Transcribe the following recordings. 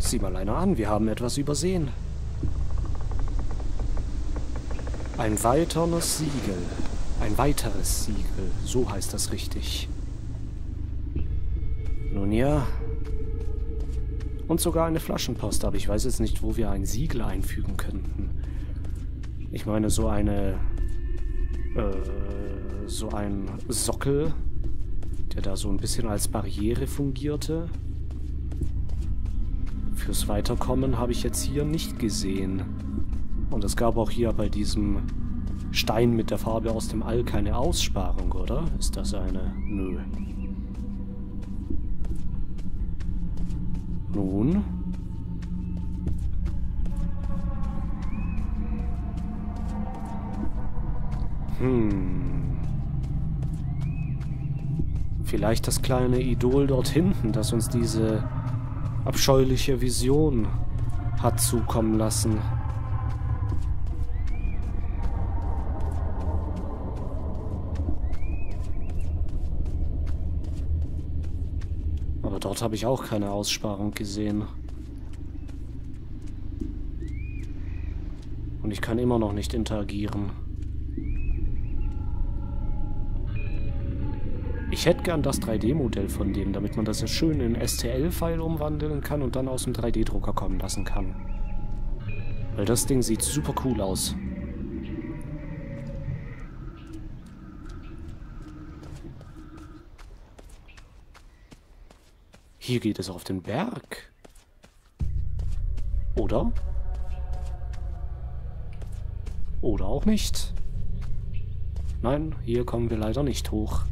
Sieh mal einer an, wir haben etwas übersehen. Ein weiteres Siegel. Ein weiteres Siegel. So heißt das richtig. Nun ja. Und sogar eine Flaschenpost, aber ich weiß jetzt nicht, wo wir ein Siegel einfügen könnten. Ich meine, so eine... Äh, so ein Sockel, der da so ein bisschen als Barriere fungierte. Fürs Weiterkommen habe ich jetzt hier nicht gesehen. Und es gab auch hier bei diesem Stein mit der Farbe aus dem All keine Aussparung, oder? Ist das eine? Nö. Nun? Hm. Vielleicht das kleine Idol dort hinten, das uns diese abscheuliche Vision hat zukommen lassen. Aber dort habe ich auch keine Aussparung gesehen. Und ich kann immer noch nicht interagieren. Ich hätte gern das 3D-Modell von dem, damit man das ja schön in STL-File umwandeln kann und dann aus dem 3D-Drucker kommen lassen kann. Weil das Ding sieht super cool aus. Hier geht es auf den Berg. Oder? Oder auch nicht. Nein, hier kommen wir leider nicht hoch.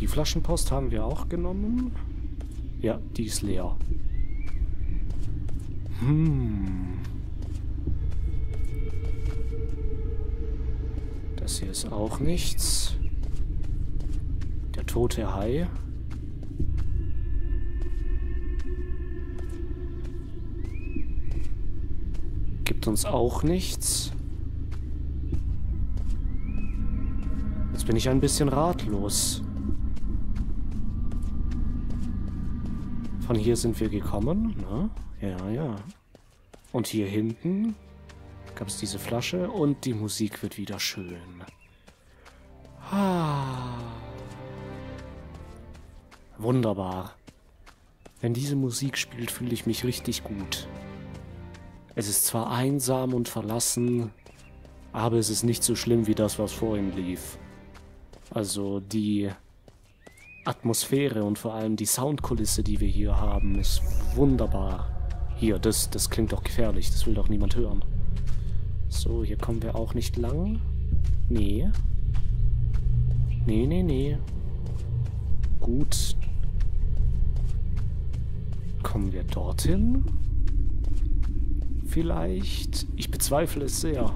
Die Flaschenpost haben wir auch genommen. Ja, die ist leer. Hm. Das hier ist auch nichts. Der tote Hai. Gibt uns auch nichts. Jetzt bin ich ein bisschen ratlos. Von hier sind wir gekommen, ne? Ja, ja. Und hier hinten gab es diese Flasche und die Musik wird wieder schön. Ah. Wunderbar. Wenn diese Musik spielt, fühle ich mich richtig gut. Es ist zwar einsam und verlassen, aber es ist nicht so schlimm wie das, was vorhin lief. Also die Atmosphäre und vor allem die Soundkulisse, die wir hier haben, ist wunderbar. Hier, das, das klingt doch gefährlich, das will doch niemand hören. So, hier kommen wir auch nicht lang. Nee. Nee, nee, nee. Gut. Kommen wir dorthin? Vielleicht? Ich bezweifle es sehr.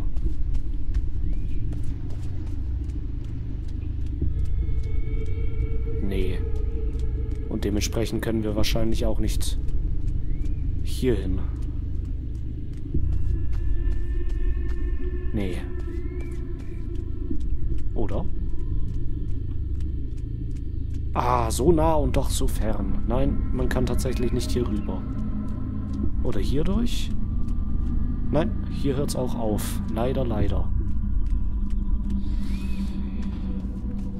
Dementsprechend können wir wahrscheinlich auch nicht hierhin. Nee. Oder? Ah, so nah und doch so fern. Nein, man kann tatsächlich nicht hier rüber. Oder hier durch? Nein, hier hört's auch auf. Leider, leider.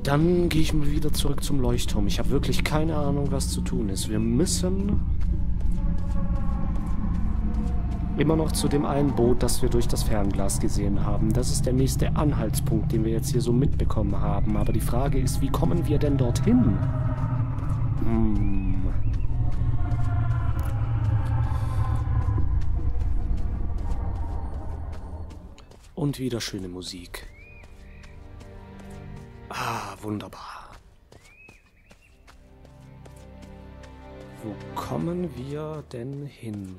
Dann gehe ich mal wieder zurück zum Leuchtturm. Ich habe wirklich keine Ahnung, was zu tun ist. Wir müssen immer noch zu dem einen Boot, das wir durch das Fernglas gesehen haben. Das ist der nächste Anhaltspunkt, den wir jetzt hier so mitbekommen haben. Aber die Frage ist, wie kommen wir denn dorthin? Hm. Und wieder schöne Musik. Ah, wunderbar. Wo kommen wir denn hin?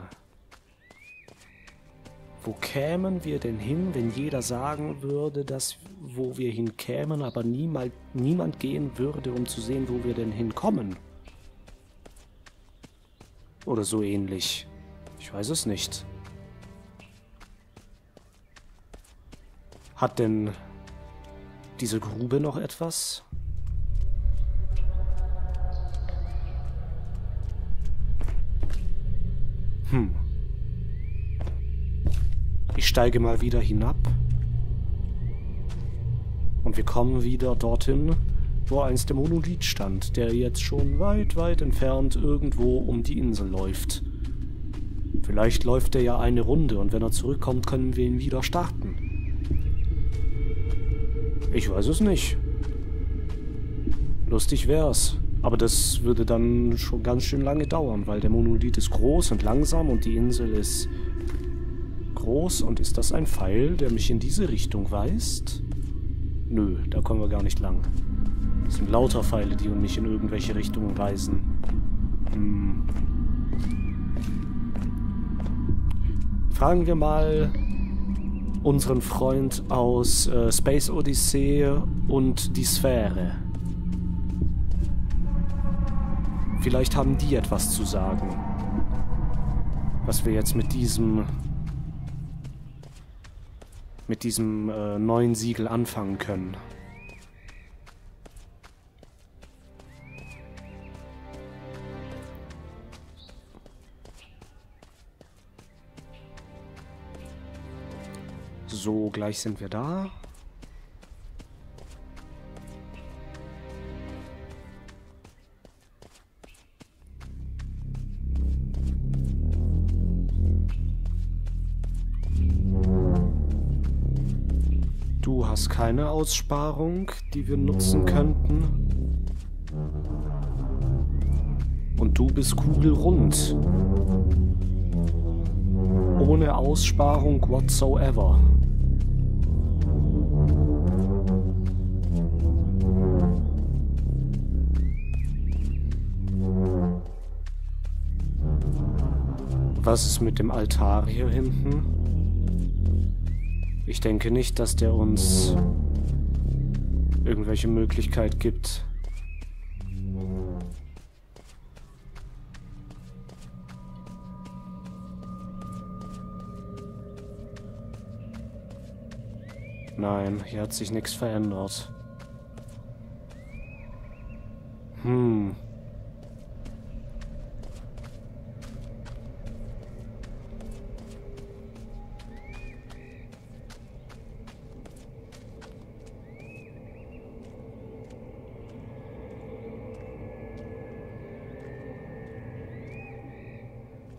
Wo kämen wir denn hin, wenn jeder sagen würde, dass wo wir hinkämen, aber niemand, niemand gehen würde, um zu sehen, wo wir denn hinkommen? Oder so ähnlich. Ich weiß es nicht. Hat denn diese Grube noch etwas? Hm. Ich steige mal wieder hinab. Und wir kommen wieder dorthin, wo einst der Monolith stand, der jetzt schon weit, weit entfernt irgendwo um die Insel läuft. Vielleicht läuft er ja eine Runde und wenn er zurückkommt, können wir ihn wieder starten. Ich weiß es nicht. Lustig wär's. Aber das würde dann schon ganz schön lange dauern, weil der Monolith ist groß und langsam und die Insel ist groß. Und ist das ein Pfeil, der mich in diese Richtung weist? Nö, da kommen wir gar nicht lang. Das sind lauter Pfeile, die mich in irgendwelche Richtungen weisen. Hm. Fragen wir mal unseren Freund aus äh, Space Odyssey und die Sphäre. Vielleicht haben die etwas zu sagen. Was wir jetzt mit diesem mit diesem äh, neuen Siegel anfangen können. So, gleich sind wir da. Du hast keine Aussparung, die wir nutzen könnten. Und du bist kugelrund. Ohne Aussparung whatsoever. Was ist mit dem Altar hier hinten? Ich denke nicht, dass der uns irgendwelche Möglichkeit gibt. Nein, hier hat sich nichts verändert.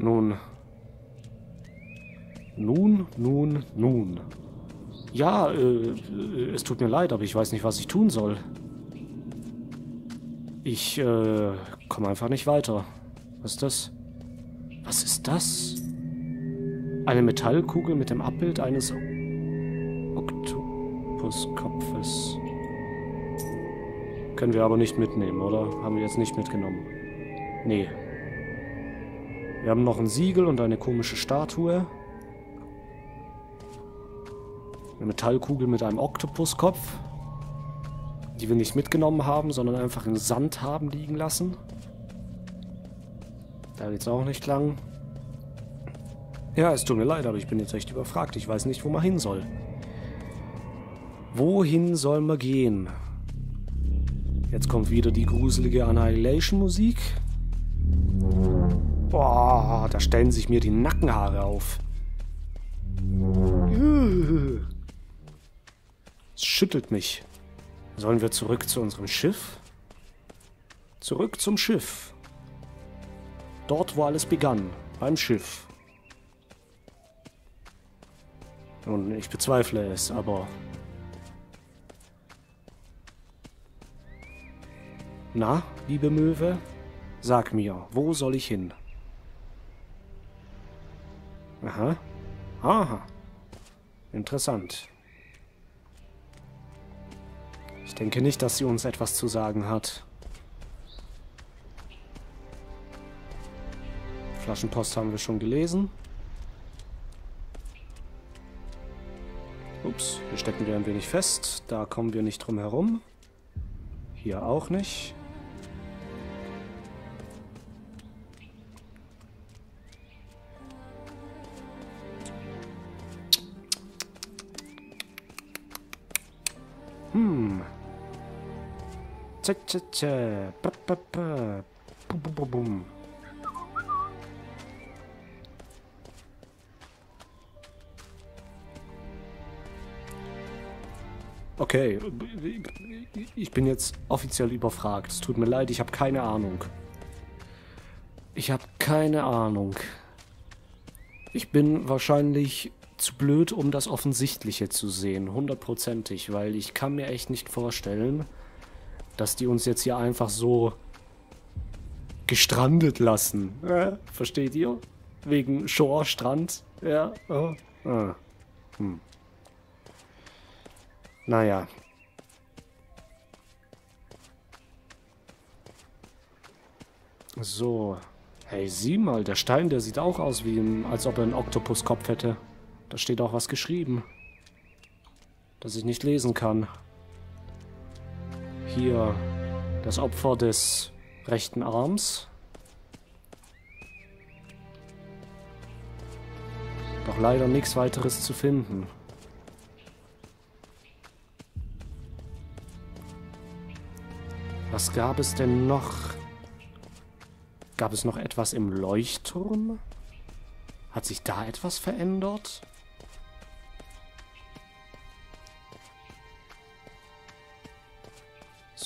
Nun. Nun, nun, nun. Ja, äh, es tut mir leid, aber ich weiß nicht, was ich tun soll. Ich, äh, komme einfach nicht weiter. Was ist das? Was ist das? Eine Metallkugel mit dem Abbild eines Oktopuskopfes. Können wir aber nicht mitnehmen, oder? Haben wir jetzt nicht mitgenommen. Nee, wir haben noch ein Siegel und eine komische Statue. Eine Metallkugel mit einem Oktopuskopf. Die wir nicht mitgenommen haben, sondern einfach im Sand haben liegen lassen. Da geht's auch nicht lang. Ja, es tut mir leid, aber ich bin jetzt echt überfragt. Ich weiß nicht, wo man hin soll. Wohin soll man gehen? Jetzt kommt wieder die gruselige Annihilation-Musik. Boah, da stellen sich mir die Nackenhaare auf. Es schüttelt mich. Sollen wir zurück zu unserem Schiff? Zurück zum Schiff. Dort, wo alles begann. Beim Schiff. Nun, ich bezweifle es, aber... Na, liebe Möwe, sag mir, wo soll ich hin? Aha. Aha. Interessant. Ich denke nicht, dass sie uns etwas zu sagen hat. Flaschenpost haben wir schon gelesen. Ups, hier stecken wir ein wenig fest. Da kommen wir nicht drum herum. Hier auch nicht. Ba, ba, ba. Bum, bum, bum, bum. Okay, ich bin jetzt offiziell überfragt. Es tut mir leid, ich habe keine Ahnung. Ich habe keine Ahnung. Ich bin wahrscheinlich zu blöd, um das Offensichtliche zu sehen, hundertprozentig, weil ich kann mir echt nicht vorstellen, dass die uns jetzt hier einfach so gestrandet lassen. Ja, versteht ihr? Wegen Shore, Strand. Ja. Oh. Ah. Hm. Naja. So. Hey, sieh mal, der Stein, der sieht auch aus wie ein, als ob er einen Oktopuskopf hätte. Da steht auch was geschrieben. Das ich nicht lesen kann. Hier. Das Opfer des rechten Arms. Doch leider nichts weiteres zu finden. Was gab es denn noch? Gab es noch etwas im Leuchtturm? Hat sich da etwas verändert?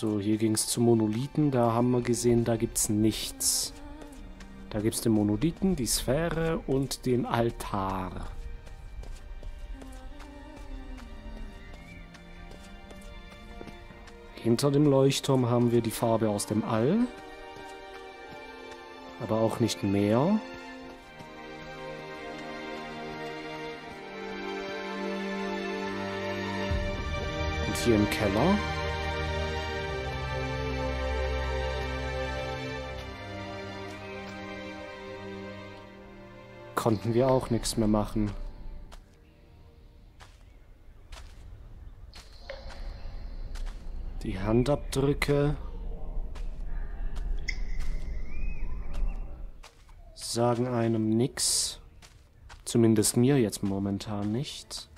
So, hier ging es zu Monolithen. Da haben wir gesehen, da gibt es nichts. Da gibt es den Monolithen, die Sphäre und den Altar. Hinter dem Leuchtturm haben wir die Farbe aus dem All. Aber auch nicht mehr. Und hier im Keller. Konnten wir auch nichts mehr machen. Die Handabdrücke sagen einem nix. Zumindest mir jetzt momentan nicht.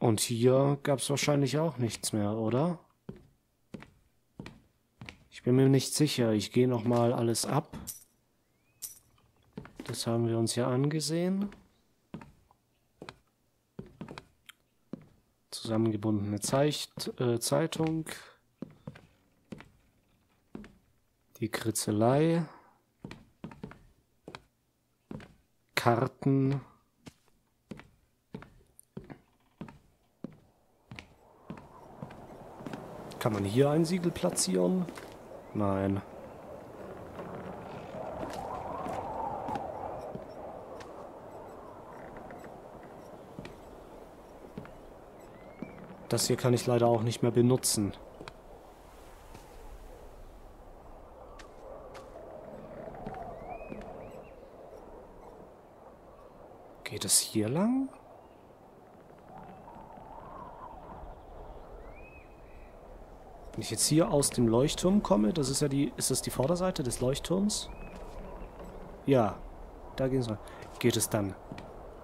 Und hier gab es wahrscheinlich auch nichts mehr, oder? Bin mir nicht sicher. Ich gehe nochmal alles ab. Das haben wir uns ja angesehen. zusammengebundene Zeit, äh, Zeitung, die Kritzelei, Karten, Kann man hier ein Siegel platzieren? Nein. Das hier kann ich leider auch nicht mehr benutzen. Geht es hier lang? Wenn ich jetzt hier aus dem Leuchtturm komme, das ist ja die, ist das die Vorderseite des Leuchtturms? Ja, da gehen wir. Geht es dann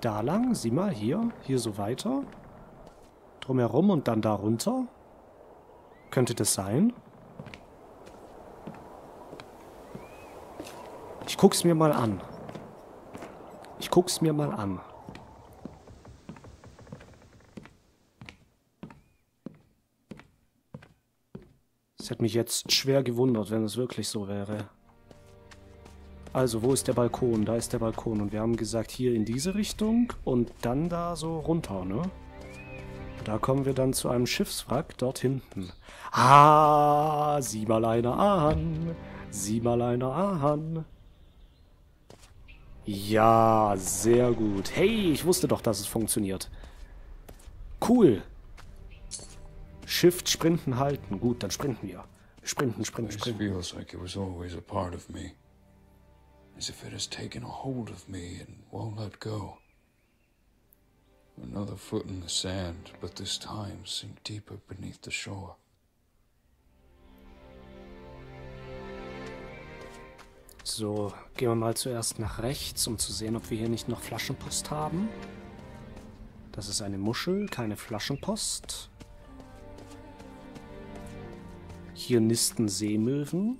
da lang? Sieh mal, hier, hier so weiter drumherum und dann da runter? Könnte das sein? Ich guck's mir mal an. Ich guck's mir mal an. Hätte mich jetzt schwer gewundert, wenn es wirklich so wäre. Also, wo ist der Balkon? Da ist der Balkon. Und wir haben gesagt, hier in diese Richtung und dann da so runter, ne? Da kommen wir dann zu einem Schiffswrack dort hinten. Ah, sieh mal einer an. Sieh mal einer an. Ja, sehr gut. Hey, ich wusste doch, dass es funktioniert. Cool. Shift, Sprinten, halten. Gut, dann sprinten wir. Sprinten, sprinten, sprinten. It feels like it was always a part of me. As if it has taken a hold of me and won't let go. Another foot in the sand, but this time sink deeper beneath the shore. So, gehen wir mal zuerst nach rechts, um zu sehen, ob wir hier nicht noch Flaschenpost haben. Das ist eine Muschel, keine Flaschenpost. Hier nisten Seemöwen.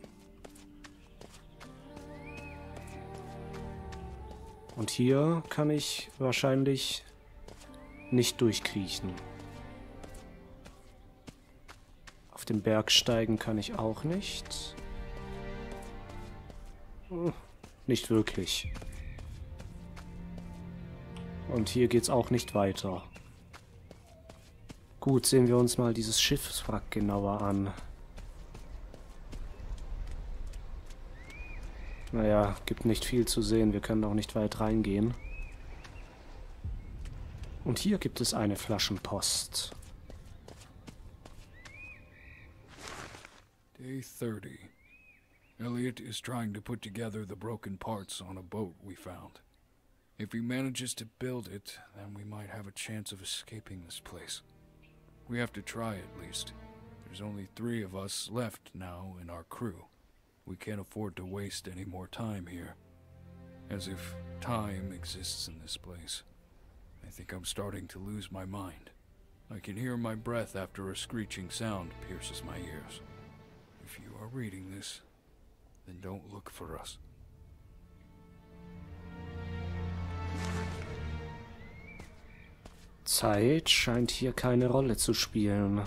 Und hier kann ich wahrscheinlich nicht durchkriechen. Auf den Berg steigen kann ich auch nicht. Hm, nicht wirklich. Und hier geht's auch nicht weiter. Gut, sehen wir uns mal dieses Schiffswrack genauer an. Naja, gibt nicht viel zu sehen. Wir können auch nicht weit reingehen. Und hier gibt es eine Flaschenpost. Day 30. Elliot is trying to put together the broken parts on a boat we found. If he manages to build it, then we might have a chance of escaping this place. We have to try at least. There's only three of us left now in our crew. We can't afford to waste any more time here. As if time exists in this place. I think I'm starting to lose my mind. I can hear my breath after a screeching sound pierces my ears. If you are reading this, then don't look for us. Zeit scheint hier keine Rolle zu spielen.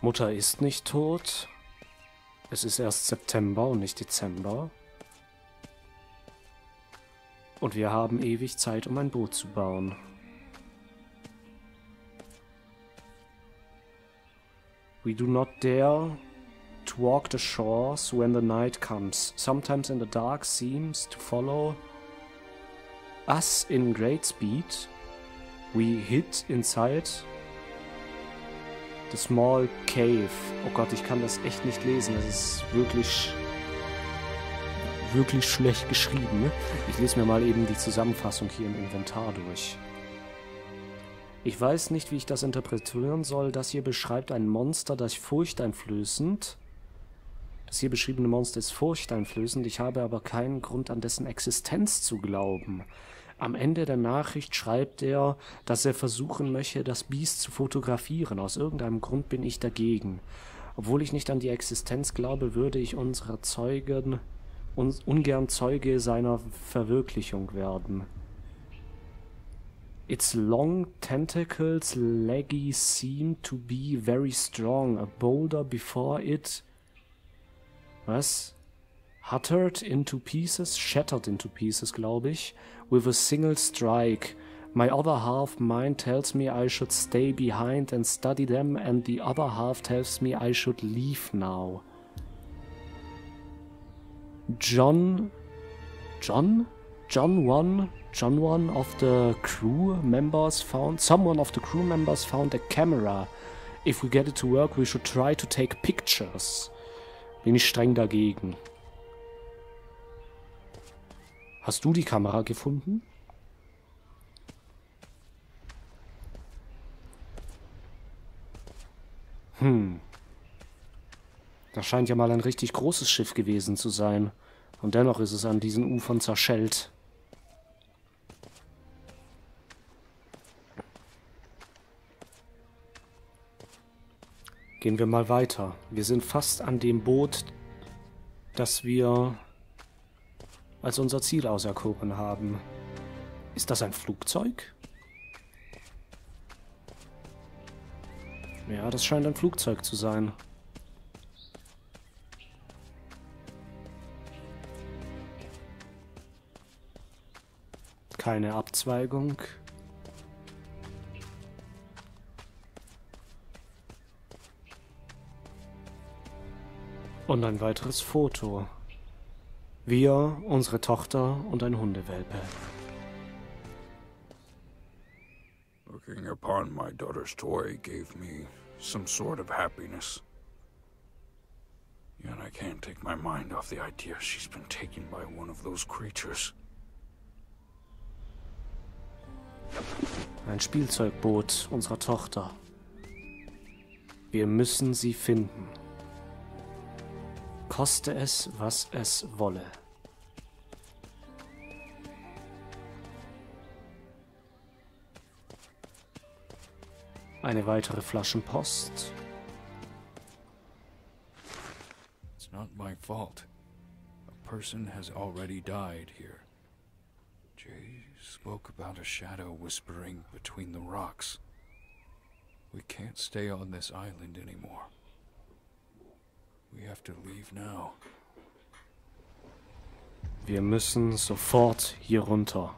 Mutter ist nicht tot. Es ist erst September und nicht Dezember. Und wir haben ewig Zeit, um ein Boot zu bauen. We do not dare to walk the shores when the night comes. Sometimes in the dark seems to follow us in great speed. We hid inside the small cave. Oh Gott, ich kann das echt nicht lesen. Das ist wirklich wirklich schlecht geschrieben. Ich lese mir mal eben die Zusammenfassung hier im Inventar durch. Ich weiß nicht, wie ich das interpretieren soll. Das hier beschreibt ein Monster, das furchteinflößend. Das hier beschriebene Monster ist furchteinflößend. Ich habe aber keinen Grund, an dessen Existenz zu glauben. Am Ende der Nachricht schreibt er, dass er versuchen möchte, das Biest zu fotografieren. Aus irgendeinem Grund bin ich dagegen. Obwohl ich nicht an die Existenz glaube, würde ich unserer Zeugen un ungern Zeuge seiner Verwirklichung werden. Its long tentacles leggy seem to be very strong. A boulder before it was Huttered into pieces, shattered into pieces, glaube ich, with a single strike. My other half mind tells me I should stay behind and study them, and the other half tells me I should leave now. John. John? John one. John one of the crew members found. Someone of the crew members found a camera. If we get it to work, we should try to take pictures. Bin ich streng dagegen. Hast du die Kamera gefunden? Hm. Das scheint ja mal ein richtig großes Schiff gewesen zu sein. Und dennoch ist es an diesen Ufern zerschellt. Gehen wir mal weiter. Wir sind fast an dem Boot, das wir als unser Ziel auserkoren haben. Ist das ein Flugzeug? Ja, das scheint ein Flugzeug zu sein. Keine Abzweigung. Und ein weiteres Foto. Wir, unsere Tochter und ein Hundewelpe. Looking upon my daughter's toy gave me some sort of happiness. Yet I can't take my mind off the idea she's been taken by one of those creatures. Ein Spielzeugboot unserer Tochter. Wir müssen sie finden koste es, was es wolle. Eine weitere Flaschenpost. It's not my fault. A person has already died here. Jay spoke about a shadow whispering between the rocks. We can't stay on this island anymore. Wir müssen sofort hier runter.